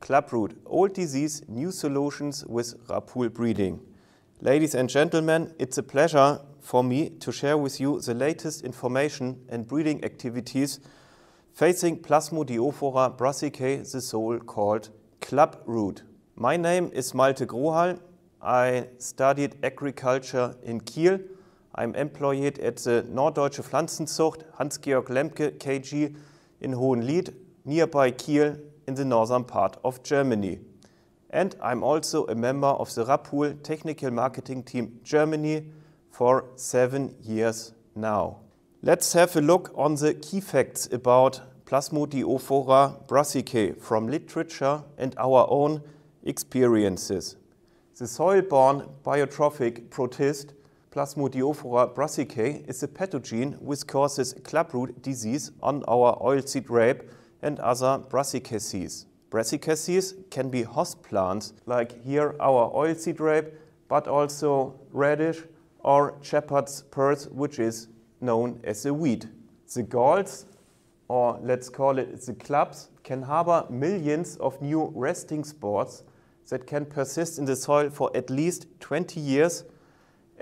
Clubroot, old disease, new solutions with Rapool breeding. Ladies and gentlemen, it's a pleasure for me to share with you the latest information and breeding activities facing Plasmodiophora brassicae, the so-called clubroot. My name is Malte Grohall. I studied agriculture in Kiel. I'm employed at the Norddeutsche Pflanzenzucht Hans-Georg Lemke KG in Hohenlieth, nearby Kiel in the northern part of Germany. And I'm also a member of the Rapool Technical Marketing Team Germany for seven years now. Let's have a look on the key facts about Plasmodiophora brassicae from literature and our own experiences. The soil-borne biotrophic protist Plasmodiophora brassicae is a pathogen which causes clubroot disease on our oilseed rape and other brassicaceae. Brassicaceae can be host plants, like here our oilseed rape, but also radish or shepherd's purse, which is known as a weed. The galls, or let's call it the clubs, can harbor millions of new resting spores that can persist in the soil for at least 20 years.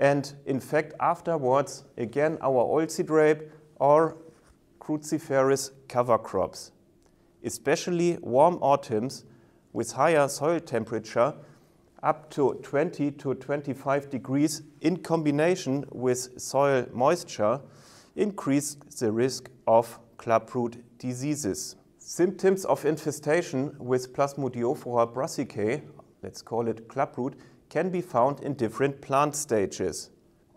And in fact, afterwards, again, our oilseed rape or cruciferous cover crops especially warm autumns with higher soil temperature up to 20 to 25 degrees in combination with soil moisture increase the risk of clubroot diseases. Symptoms of infestation with Plasmodiophora brassicae, let's call it clubroot, can be found in different plant stages.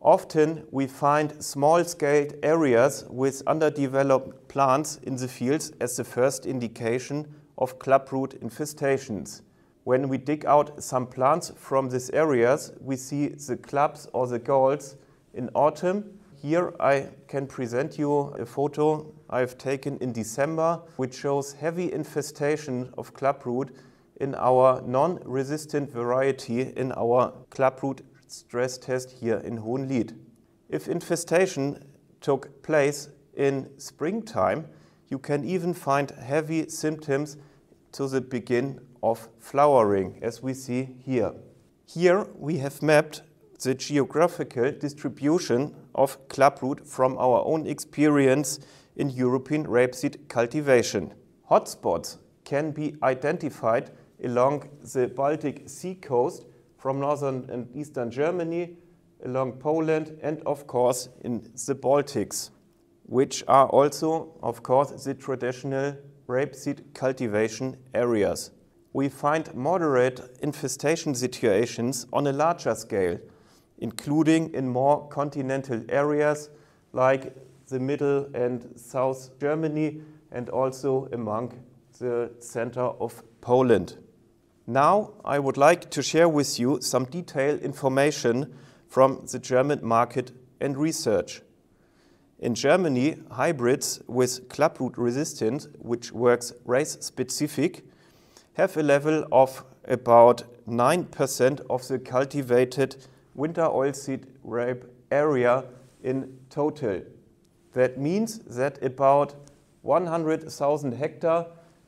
Often we find small-scaled areas with underdeveloped plants in the fields as the first indication of clubroot infestations. When we dig out some plants from these areas, we see the clubs or the galls in autumn. Here I can present you a photo I've taken in December, which shows heavy infestation of clubroot in our non-resistant variety in our clubroot stress test here in Hohenlieth. If infestation took place in springtime, you can even find heavy symptoms to the begin of flowering, as we see here. Here we have mapped the geographical distribution of clubroot from our own experience in European rapeseed cultivation. Hotspots can be identified along the Baltic Sea coast from northern and eastern Germany, along Poland, and of course in the Baltics, which are also, of course, the traditional rapeseed cultivation areas. We find moderate infestation situations on a larger scale, including in more continental areas like the middle and south Germany and also among the center of Poland. Now I would like to share with you some detailed information from the German market and research. In Germany, hybrids with clubroot resistance, which works race specific, have a level of about 9% of the cultivated winter oilseed rape area in total. That means that about 100,000 hectare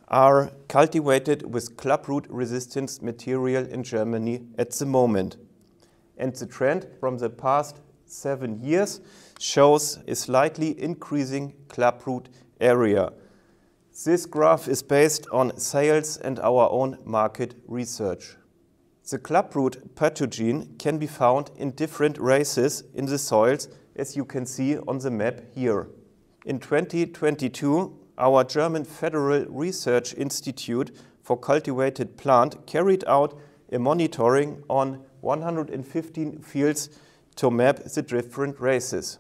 are cultivated with clubroot resistant material in Germany at the moment. And the trend from the past seven years shows a slightly increasing clubroot area. This graph is based on sales and our own market research. The clubroot pathogen can be found in different races in the soils, as you can see on the map here. In 2022, our German Federal Research Institute for Cultivated Plant carried out a monitoring on 115 fields to map the different races.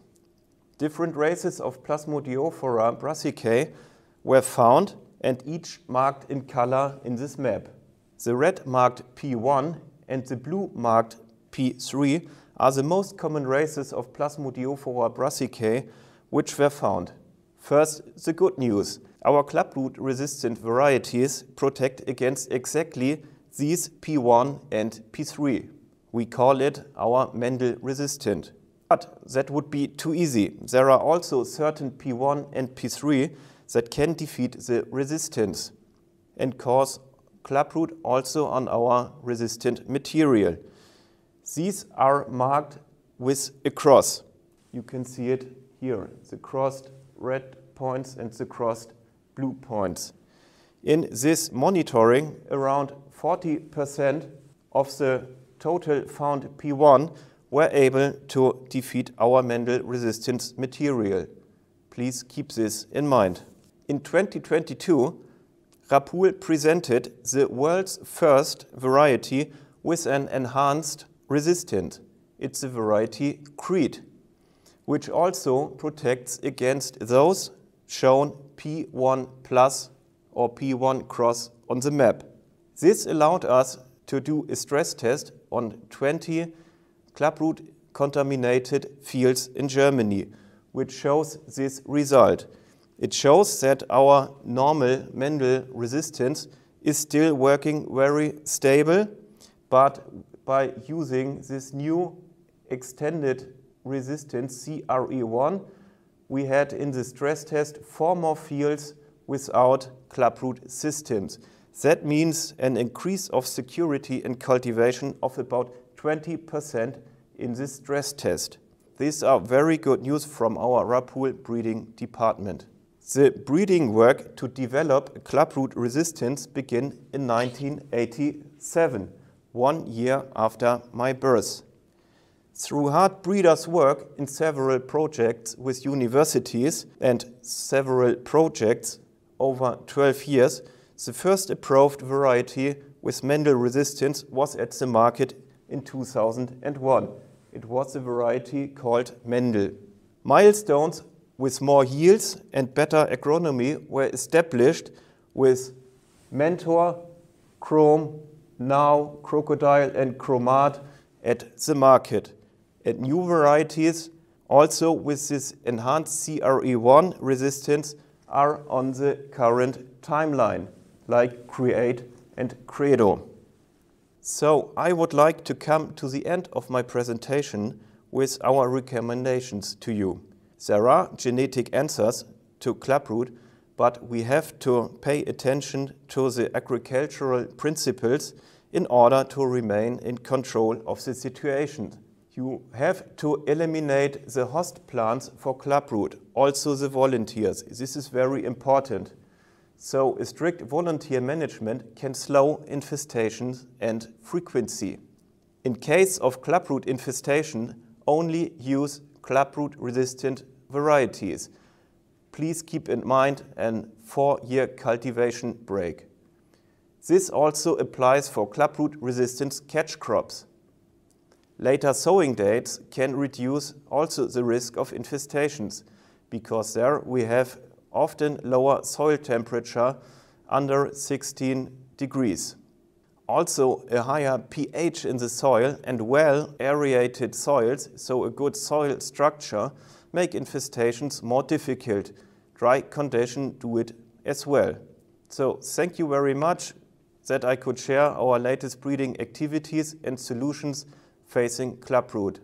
Different races of Plasmodiophora brassicae were found and each marked in color in this map. The red marked P1 and the blue marked P3 are the most common races of Plasmodiophora brassicae which were found. First, the good news. Our clubroot resistant varieties protect against exactly these P1 and P3. We call it our Mendel resistant. But that would be too easy. There are also certain P1 and P3 that can defeat the resistance and cause clubroot also on our resistant material. These are marked with a cross. You can see it here, the crossed red points and the crossed blue points. In this monitoring, around 40% of the total found P1 were able to defeat our Mendel resistance material. Please keep this in mind. In 2022, Rapool presented the world's first variety with an enhanced resistance. It's the variety Crete, which also protects against those shown P1 plus or P1 cross on the map. This allowed us to do a stress test on 20 clubroot contaminated fields in Germany, which shows this result. It shows that our normal Mendel resistance is still working very stable, but by using this new extended resistance CRE1, we had in the stress test four more fields without clubroot systems. That means an increase of security and cultivation of about 20% in this stress test. These are very good news from our Rapool breeding department. The breeding work to develop clubroot resistance began in 1987, one year after my birth. Through hard breeders' work in several projects with universities and several projects over 12 years, the first approved variety with Mendel resistance was at the market in 2001. It was a variety called Mendel. Milestones with more yields and better agronomy were established with Mentor, Chrome, now Crocodile and Chromat at the market. And new varieties also with this enhanced CRE1 resistance are on the current timeline like Create and Credo. So I would like to come to the end of my presentation with our recommendations to you. There are genetic answers to clubroot, but we have to pay attention to the agricultural principles in order to remain in control of the situation. You have to eliminate the host plants for clubroot, also the volunteers. This is very important. So a strict volunteer management can slow infestations and frequency. In case of clubroot infestation, only use clubroot resistant varieties. Please keep in mind a four-year cultivation break. This also applies for clubroot resistant catch crops. Later sowing dates can reduce also the risk of infestations because there we have often lower soil temperature under 16 degrees. Also, a higher pH in the soil and well aerated soils, so a good soil structure, make infestations more difficult. Dry conditions do it as well. So, thank you very much that I could share our latest breeding activities and solutions facing clubroot.